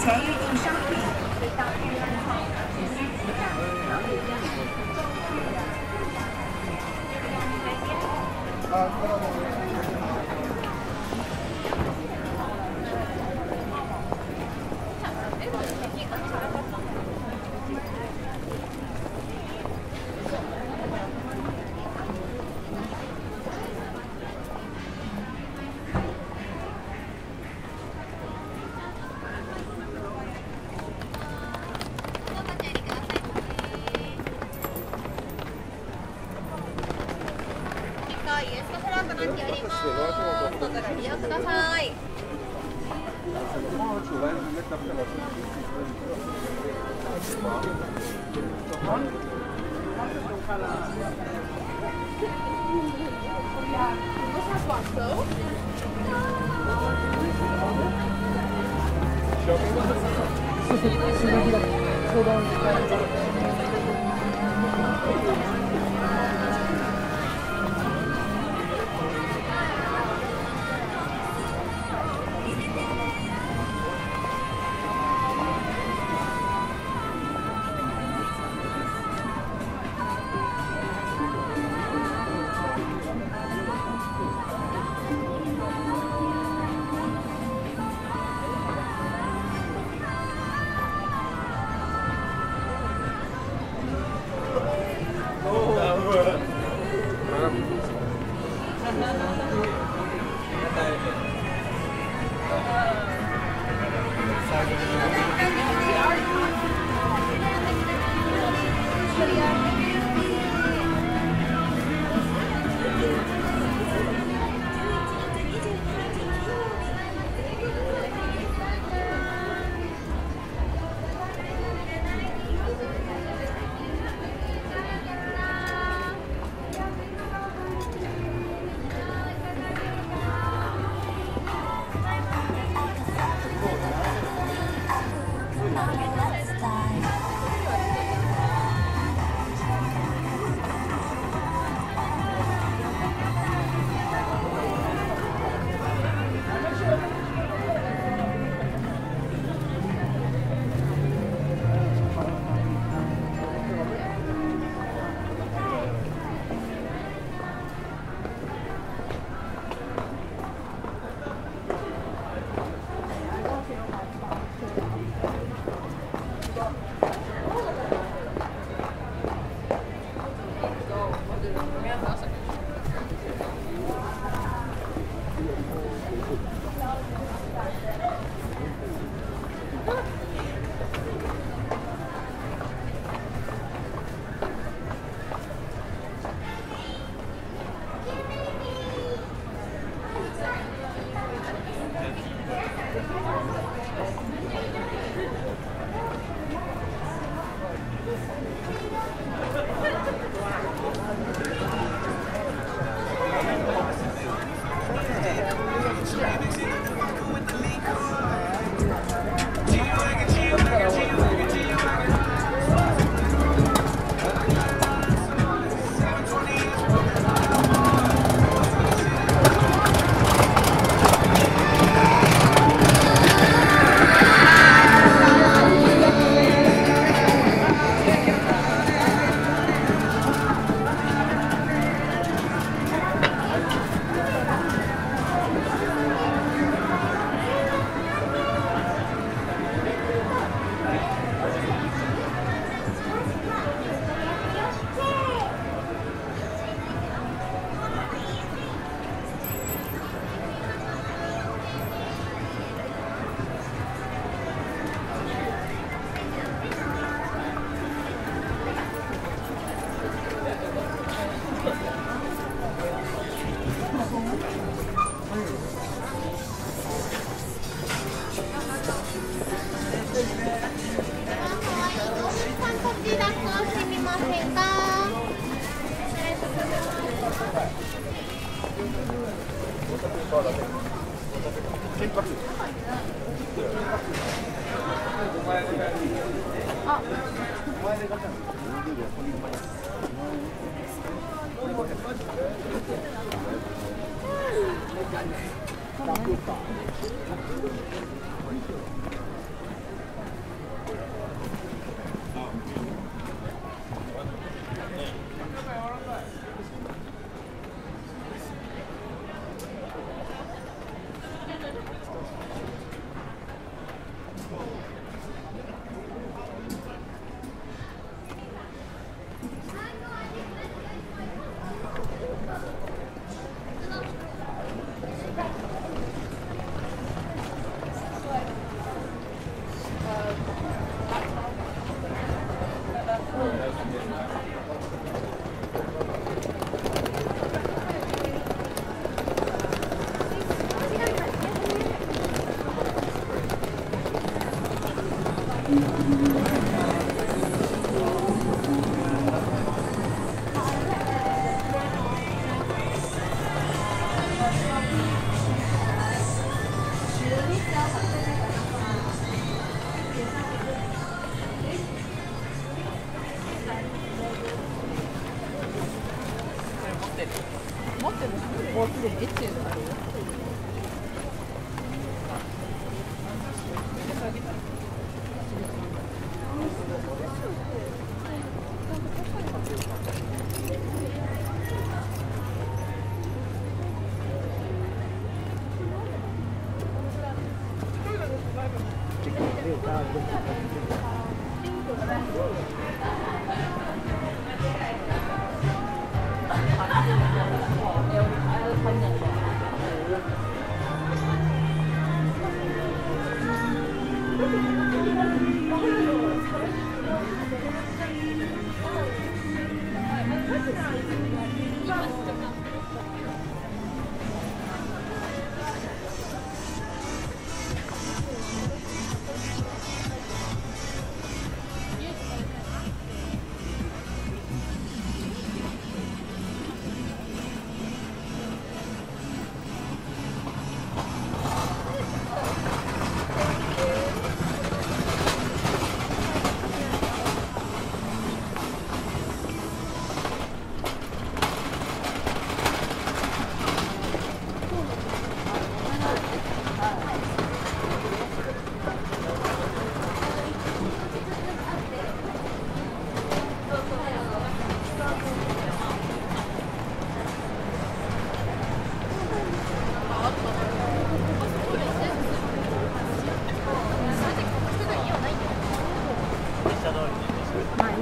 前预定商品到预定可以ユースフランクなんておりますどうぞご利用ください えじ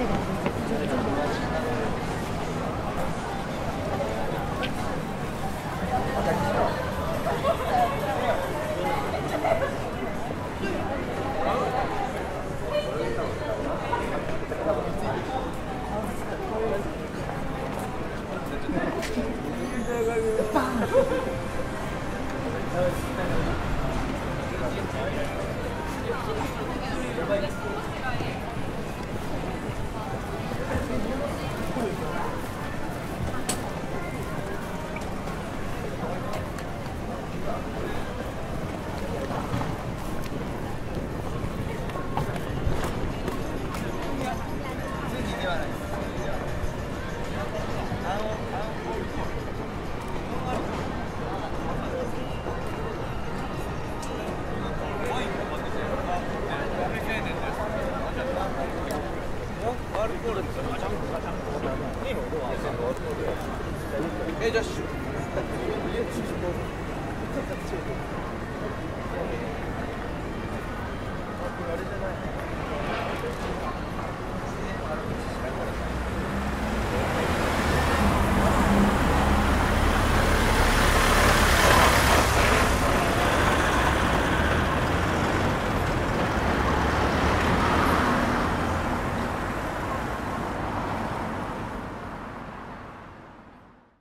grande. Gracias. just